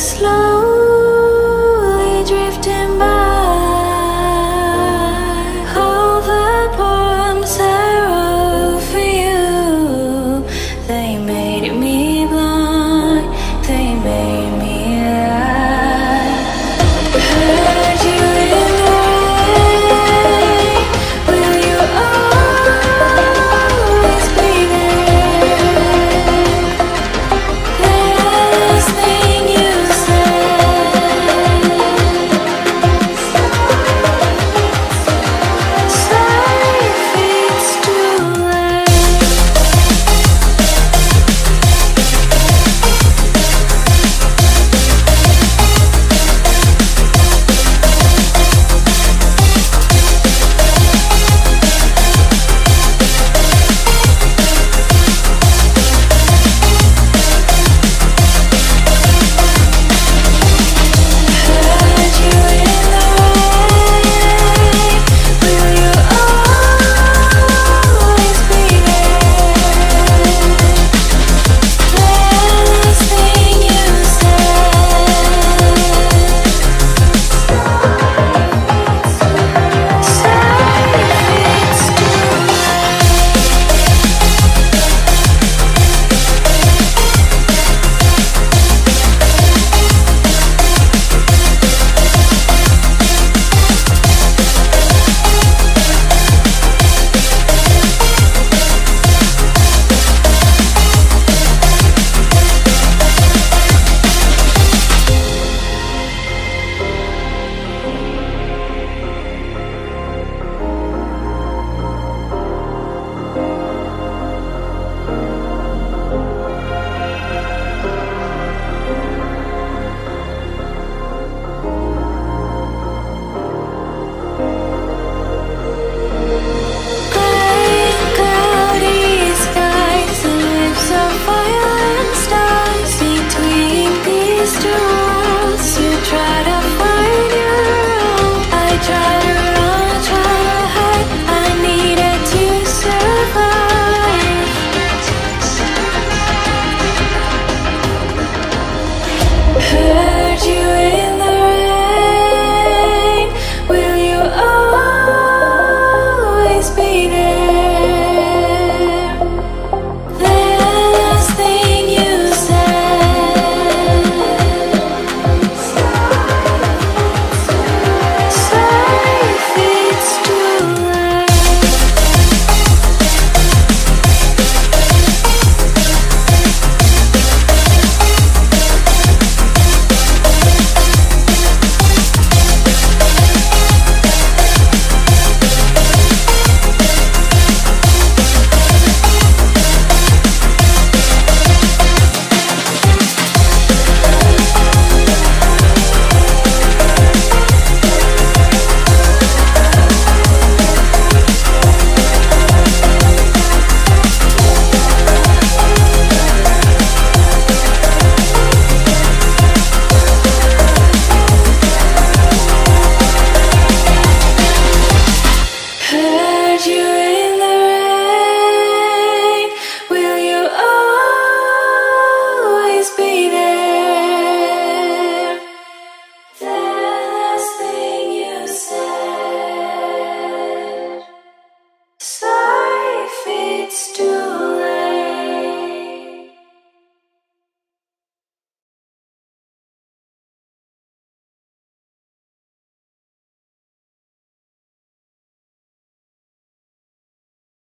slow.